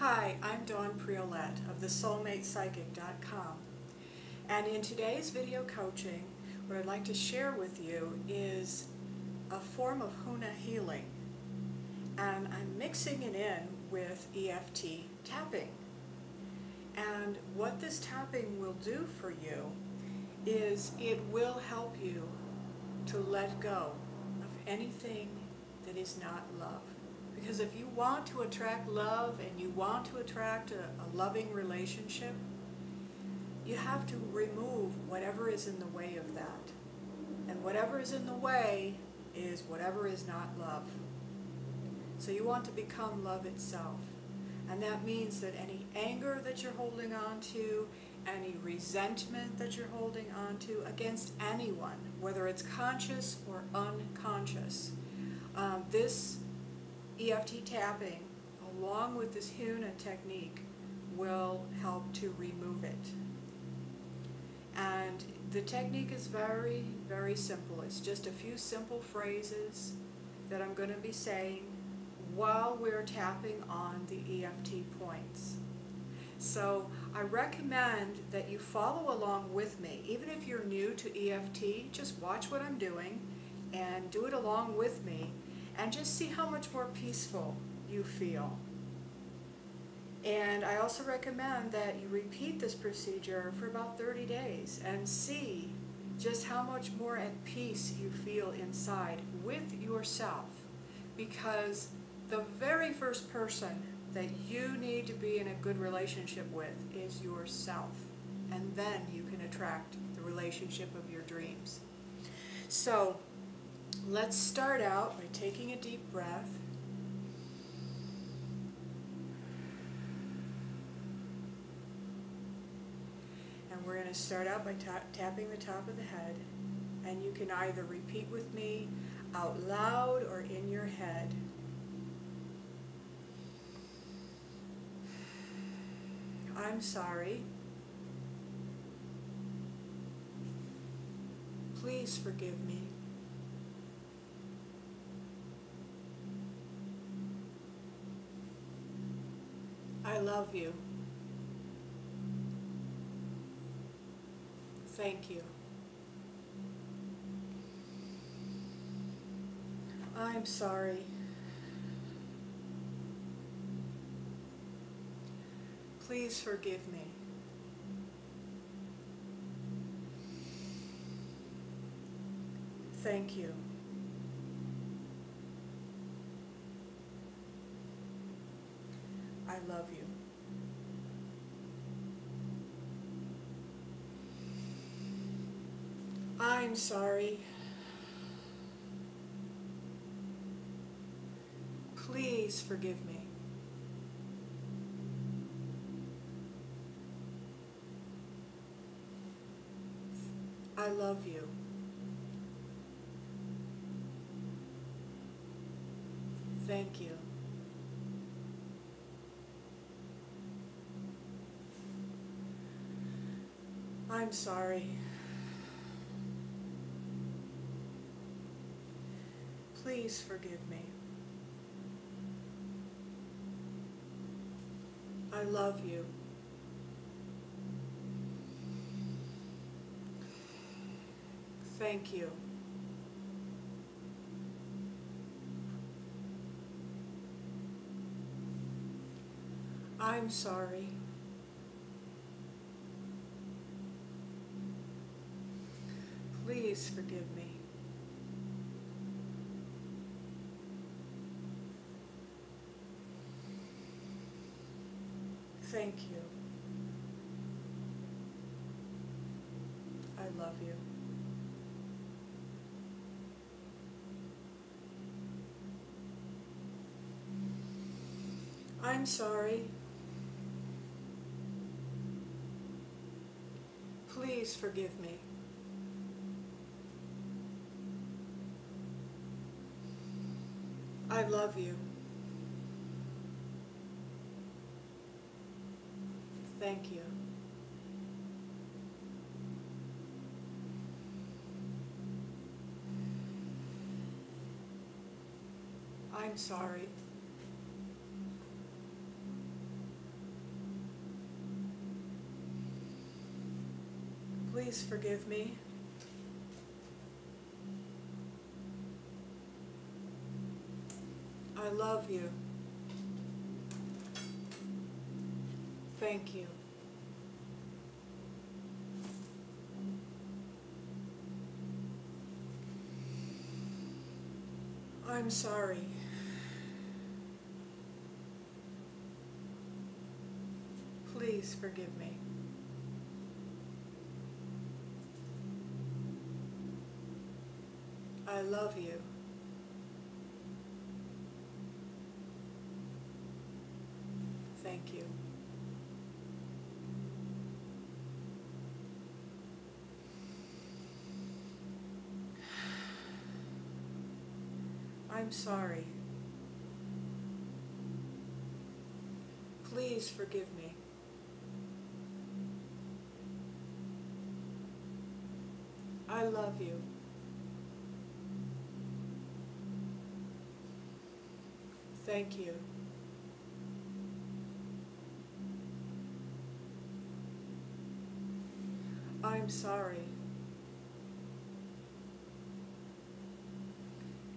Hi, I'm Dawn Priolette of thesoulmatepsychic.com and in today's video coaching what I'd like to share with you is a form of Huna healing. And I'm mixing it in with EFT tapping. And what this tapping will do for you is it will help you to let go of anything that is not love. Because if you want to attract love and you want to attract a, a, loving relationship, you have to remove whatever is in the way of that. And whatever is in the way is whatever is not love. So you want to become love itself. And that means that any anger that you're holding on to, any resentment that you're holding on to against anyone, whether it's conscious or unconscious, um, this EFT tapping, along with this Huna technique, will help to remove it. And the technique is very, very simple. It's just a few simple phrases that I'm going to be saying while we're tapping on the EFT points. So I recommend that you follow along with me. Even if you're new to EFT, just watch what I'm doing and do it along with me and just see how much more peaceful you feel. And I also recommend that you repeat this procedure for about 30 days and see just how much more at peace you feel inside with yourself. Because the very first person that you need to be in a good relationship with is yourself. And then you can attract the relationship of your dreams. So, Let's start out by taking a deep breath. And we're going to start out by ta tapping the top of the head. And you can either repeat with me out loud or in your head. I'm sorry. Please forgive me. I love you. Thank you. I'm sorry. Please forgive me. Thank you. I love you. I'm sorry. Please forgive me. I love you. Thank you. I'm sorry. Please forgive me. I love you. Thank you. I'm sorry. Please forgive me. Thank you. I love you. I'm sorry. Please forgive me. I love you. Thank you. I'm sorry. Please forgive me. Love you. Thank you. I'm sorry. Please forgive me. I love you. Thank you. I'm sorry. Please forgive me. I love you. Thank you. I'm sorry.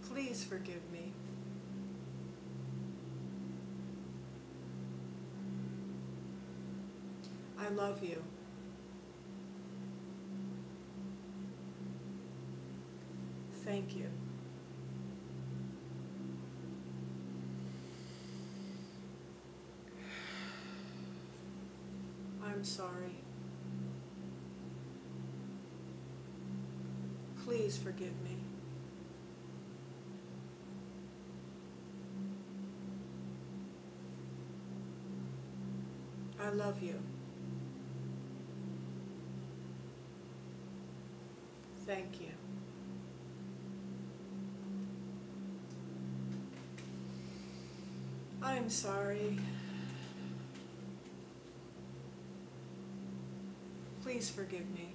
Please forgive me. I love you. Thank you. I'm sorry. Please forgive me. I love you. Thank you. I'm sorry. Please forgive me.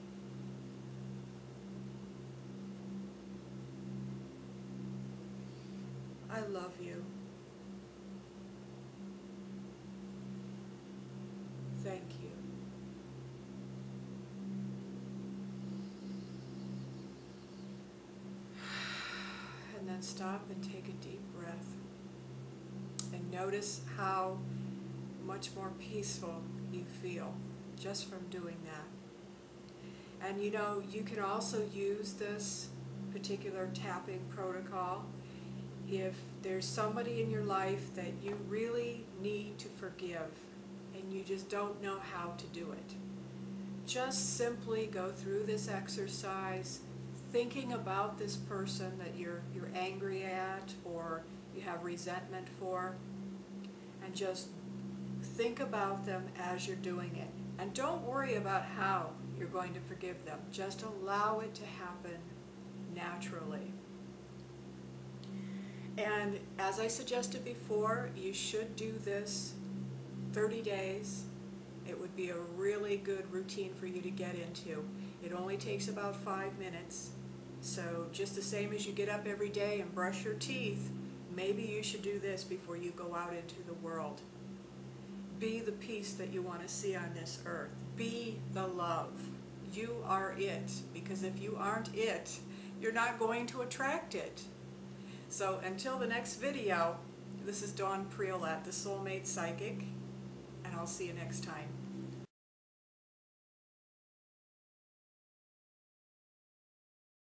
I love you. Thank you. And then stop and take a deep breath. And notice how much more peaceful you feel just from doing that. And you know, you can also use this particular tapping protocol if there's somebody in your life that you really need to forgive and you just don't know how to do it. Just simply go through this exercise thinking about this person that you're, you're angry at or you have resentment for and just think about them as you're doing it. And don't worry about how you're going to forgive them. Just allow it to happen naturally. And as I suggested before, you should do this 30 days. It would be a really good routine for you to get into. It only takes about five minutes. So just the same as you get up every day and brush your teeth, maybe you should do this before you go out into the world. Be the peace that you want to see on this earth. Be the love. You are it, because if you aren't it, you're not going to attract it. So until the next video, this is Dawn Priolette, the Soulmate Psychic, and I'll see you next time.